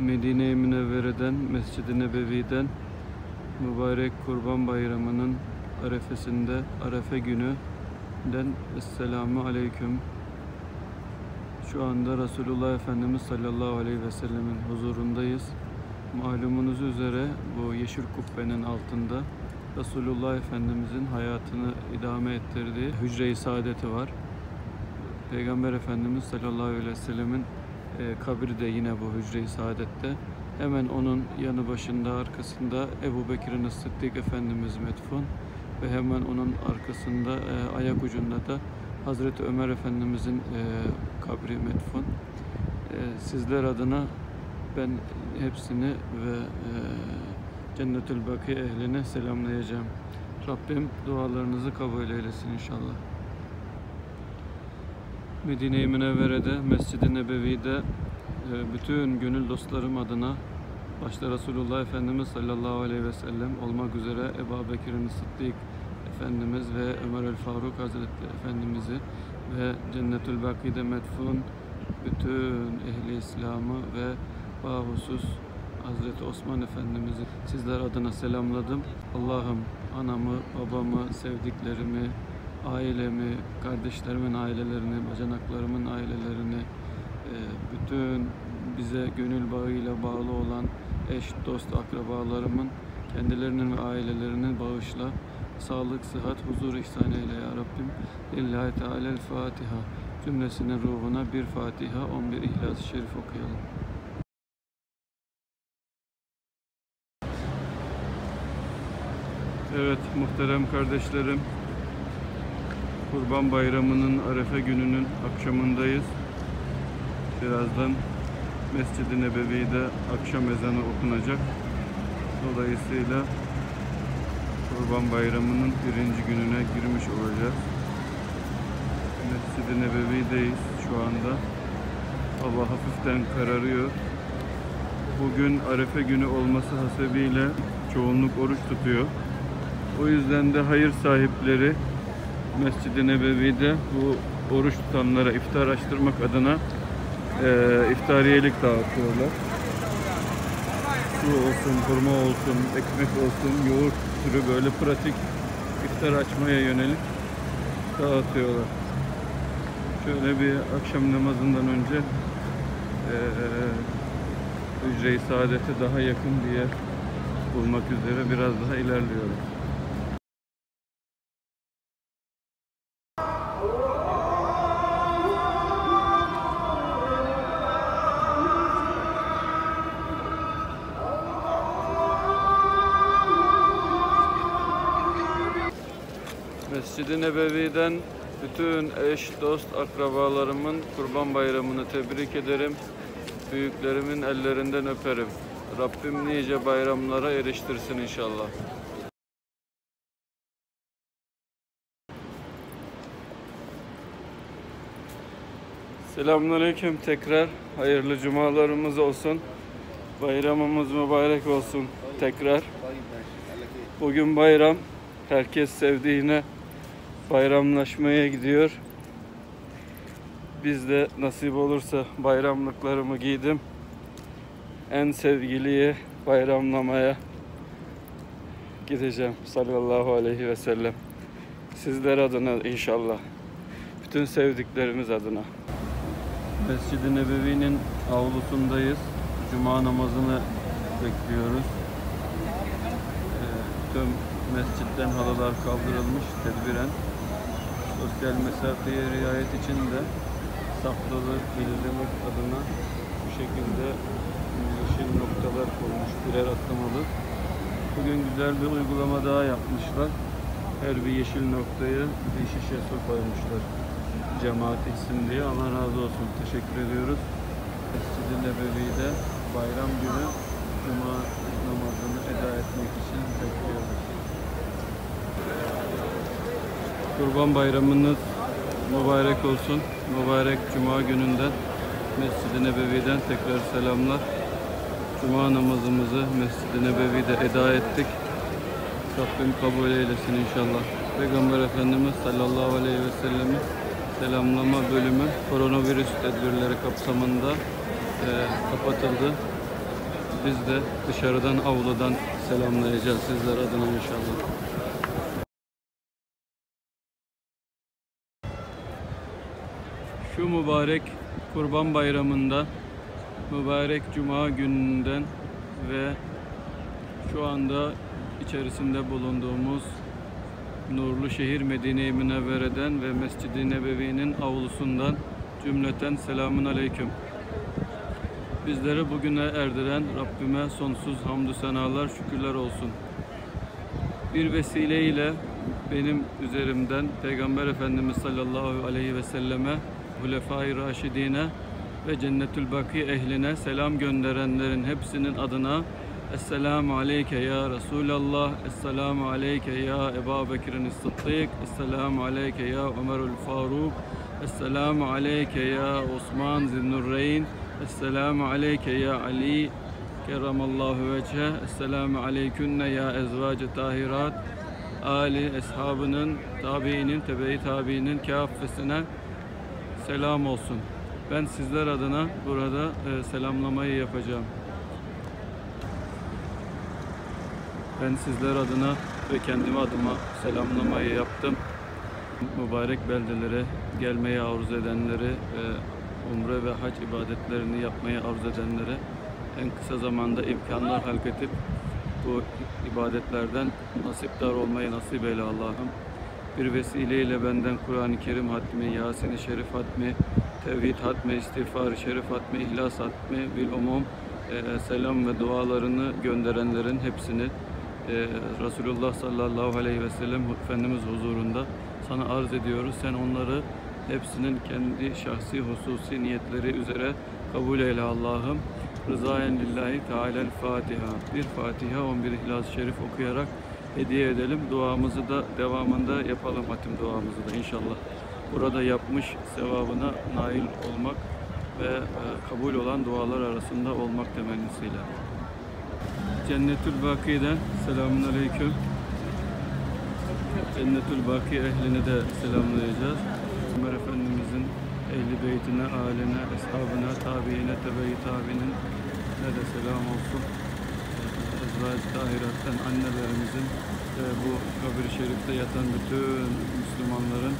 Medine-i Münevvere'den, Mescid-i Nebevi'den mübarek Kurban Bayramı'nın arefesinde, arefe gününden Esselamu Aleyküm. Şu anda Resulullah Efendimiz sallallahu aleyhi ve sellemin huzurundayız. Malumunuz üzere bu yeşil kubbenin altında Resulullah Efendimizin hayatını idame ettirdiği hücre-i saadeti var. Peygamber Efendimiz sallallahu aleyhi ve sellemin e, kabri de yine bu hücre-i saadette. Hemen onun yanı başında arkasında Ebu Bekir'in Sıddık Efendimiz metfun ve hemen onun arkasında e, ayak ucunda da Hazreti Ömer Efendimizin e, kabri metfun. E, sizler adına ben hepsini ve e, Cennetül Baki ehline selamlayacağım. Rabbim dualarınızı kabul eylesin inşallah. Medine-i Münevvere'de, Mescid-i Nebevi'de e, bütün gönül dostlarım adına başta Resulullah Efendimiz sallallahu aleyhi ve sellem olmak üzere Ebu Bekir'in Sıddık Efendimiz ve Ömer el Faruk Hazretleri Efendimiz'i ve Cennetül Baki'de metfun bütün ehli İslam'ı ve bahusus Hazreti Osman Efendimiz'i sizler adına selamladım. Allah'ım anamı, babamı, sevdiklerimi, ailemi, kardeşlerimin ailelerini, bacanaklarımın ailelerini, e, bütün bize gönül bağıyla bağlı olan eş, dost, akrabalarımın kendilerinin ve ailelerinin bağışla sağlık, sıhhat, huzur ihsan eyle ya Rabbim. Lillahi Teala'l-Fatiha. Cümlesinin ruhuna bir Fatiha, 11 İhlas-ı Şerif okuyalım. Evet muhterem kardeşlerim, Kurban Bayramı'nın Arefe gününün akşamındayız. Birazdan Mescid-i Nebevi'de akşam ezanı okunacak. Dolayısıyla Kurban Bayramı'nın birinci gününe girmiş olacağız. Mescid-i Nebevi'deyiz şu anda. Hava hafiften kararıyor. Bugün Arefe günü olması hasebiyle çoğunluk oruç tutuyor. O yüzden de hayır sahipleri Mescid-i Nebevi'de bu oruç tutanlara iftar açtırmak adına e, iftariyelik dağıtıyorlar. Su olsun, hurma olsun, ekmek olsun, yoğurt türü böyle pratik iftar açmaya yönelik dağıtıyorlar. Şöyle bir akşam namazından önce e, hücre-i saadete daha yakın bir yer bulmak üzere biraz daha ilerliyoruz. Mescid-i Nebevi'den bütün eş, dost, akrabalarımın Kurban Bayramı'nı tebrik ederim. Büyüklerimin ellerinden öperim. Rabbim nice bayramlara eriştirsin inşallah. Selamünaleyküm tekrar. Hayırlı cumalarımız olsun. Bayramımız mübarek olsun tekrar. Bugün bayram. Herkes sevdiğine bayramlaşmaya gidiyor. Biz de nasip olursa bayramlıklarımı giydim. En sevgiliye bayramlamaya gideceğim sallallahu aleyhi ve sellem. Sizler adına inşallah. Bütün sevdiklerimiz adına. Mescid-i Nebevi'nin avlusundayız. Cuma namazını bekliyoruz. Ee, tüm mescitten halılar kaldırılmış tedbiren. Sosyal mesafeye riayet için de saflığı bildirmek adına bu şekilde yeşil noktalar konmuş birer atlamalı. Bugün güzel bir uygulama daha yapmışlar. Her bir yeşil noktaya bir şişe su koymuşlar. Cemaat içsin diye. Allah razı olsun. Teşekkür ediyoruz. Mescid-i Nebevi'de bayram günü Cuma namazını eda etmek için bekliyoruz. Kurban bayramınız mübarek olsun. Mübarek Cuma gününden Mescid-i Nebevi'den tekrar selamlar. Cuma namazımızı Mescid-i Nebevi'de eda ettik. Rabbim kabul eylesin inşallah. Peygamber Efendimiz sallallahu aleyhi ve sellem'i selamlama bölümü koronavirüs tedbirleri kapsamında e, kapatıldı. Biz de dışarıdan avludan selamlayacağız sizler adına inşallah. Şu mübarek Kurban Bayramı'nda mübarek Cuma gününden ve şu anda içerisinde bulunduğumuz Nurlu Şehir Medine-i Münevvere'den ve Mescid-i Nebevi'nin avlusundan cümleten selamun aleyküm. Bizleri bugüne erdiren Rabbime sonsuz hamdü senalar, şükürler olsun. Bir vesileyle benim üzerimden Peygamber Efendimiz sallallahu aleyhi ve selleme, Hulefai Raşidine ve Cennetül Baki ehline selam gönderenlerin hepsinin adına Esselamu aleyke ya Resulallah, Esselamu aleyke ya Ebu Bekir'in Sıddık, Esselamu aleyke ya Ömerül Faruk, Esselamu aleyke ya Osman Zinnurreyn, Esselamu aleyke ya Ali Kerramallahu veçhe, Esselamu aleykünne ya ezvacı tahirat, Ali, eshabının, tabiinin, tebe-i tabiinin kâffesine selam olsun. Ben sizler adına burada e, selamlamayı yapacağım. Ben sizler adına ve kendime adıma selamlamayı yaptım. Mübarek beldelere gelmeyi arzu edenleri, e, umre ve hac ibadetlerini yapmayı arzu edenlere en kısa zamanda imkanlar halketip bu ibadetlerden nasipdar olmayı nasip eyle Allah'ım. Bir vesileyle benden Kur'an-ı Kerim hatmi, Yasin-i Şerif hatmi, Tevhid hatmi, İstiğfar-ı Şerif hatmi, İhlas hatmi, bil umum e, selam ve dualarını gönderenlerin hepsini e, Resulullah sallallahu aleyhi ve sellem Efendimiz huzurunda sana arz ediyoruz. Sen onları hepsinin kendi şahsi hususi niyetleri üzere kabul eyle Allah'ım. Rızayen lillahi teala'l Fatiha. Bir Fatiha, 11 İhlas-ı Şerif okuyarak hediye edelim. Duamızı da devamında yapalım hatim duamızı da inşallah. Burada yapmış sevabına nail olmak ve e, kabul olan dualar arasında olmak temennisiyle. Cennetül Baki'den selamun aleyküm. Cennetül Baki ehlini de selamlayacağız. Ömer Efendimizin ehli beytine, aline, eshabına, tabiine, tebe-i tabiinin ne de selam olsun. Ezvac Tahirat'tan annelerimizin ve bu kabir-i şerifte yatan bütün Müslümanların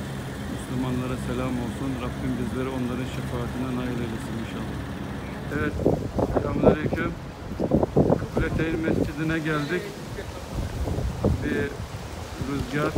Müslümanlara selam olsun. Rabbim bizleri onların şefaatine nail eylesin inşallah. Evet, selamünaleyküm. Kıbleteyn Mescidine geldik. Bir rüzgar,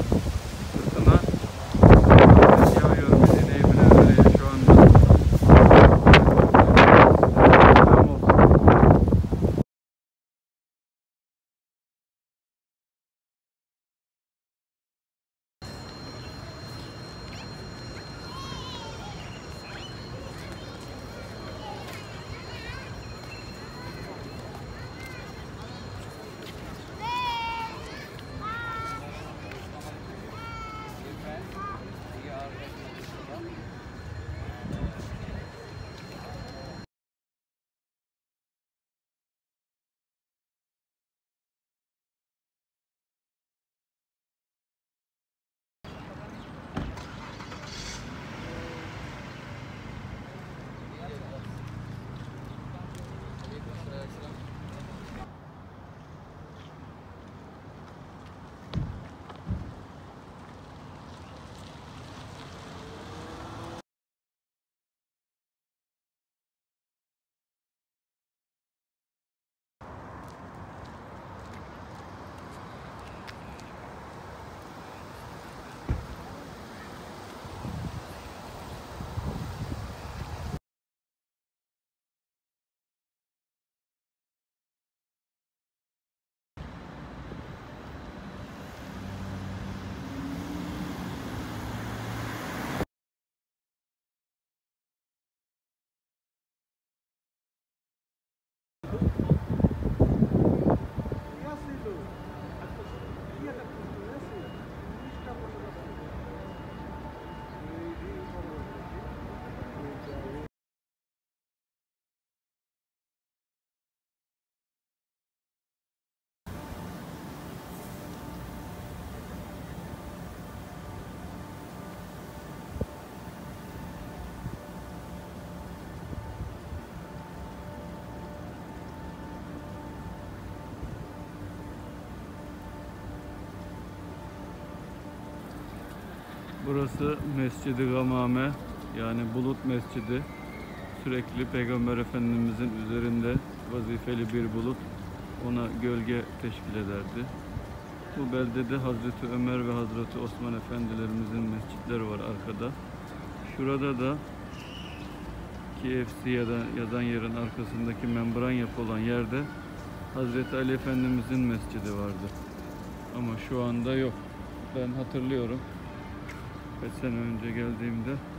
Burası Mescid-i Gamame yani Bulut Mescidi. Sürekli Peygamber Efendimizin üzerinde vazifeli bir bulut ona gölge teşkil ederdi. Bu beldede Hazreti Ömer ve Hazreti Osman Efendilerimizin mescitleri var arkada. Şurada da KFC ya da yazan yerin arkasındaki membran yapı olan yerde Hazreti Ali Efendimizin mescidi vardı. Ama şu anda yok. Ben hatırlıyorum. Kaç sene önce geldiğimde